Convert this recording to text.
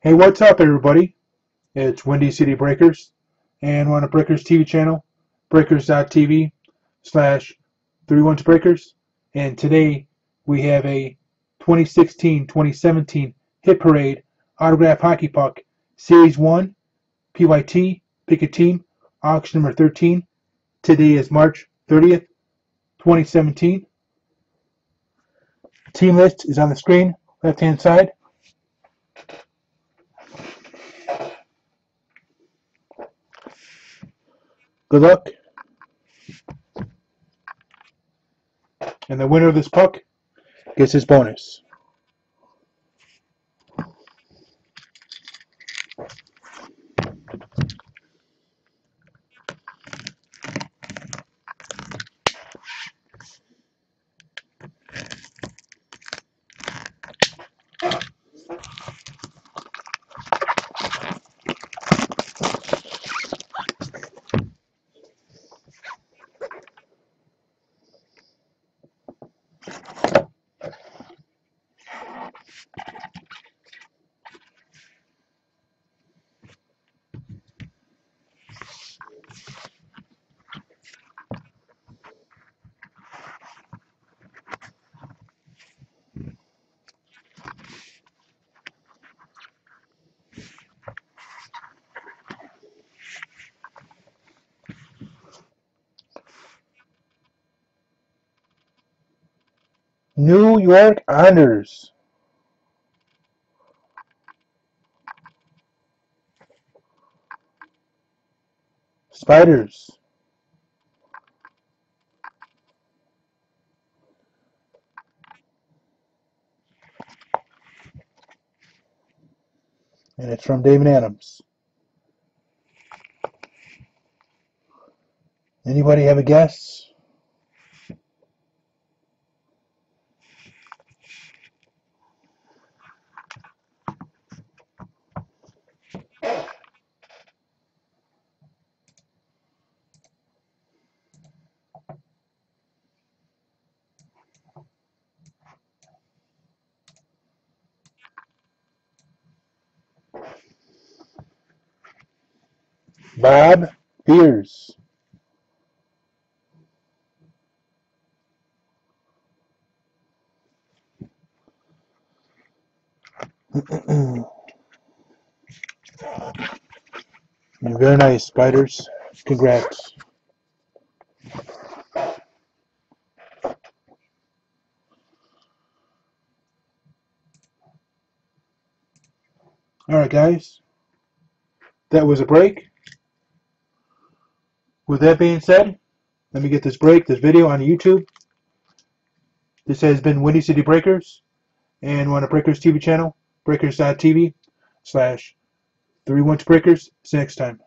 Hey, what's up, everybody? It's Windy City Breakers, and we're on the Breakers TV channel, breakers.tv slash 31 Breakers. And today we have a 2016-2017 Hit Parade Autograph Hockey Puck Series 1 PYT Pick a Team Auction number 13. Today is March 30th, 2017. Team list is on the screen, left hand side. Good luck. And the winner of this puck gets his bonus. New York Honors. Spiders. And it's from David Adams. Anybody have a guess? Bob Beers. Very nice, spiders. Congrats. All right, guys. That was a break. With that being said, let me get this break, this video on YouTube. This has been Windy City Breakers, and on the Breakers TV channel, breakers.tv slash 31 Breakers. See you next time.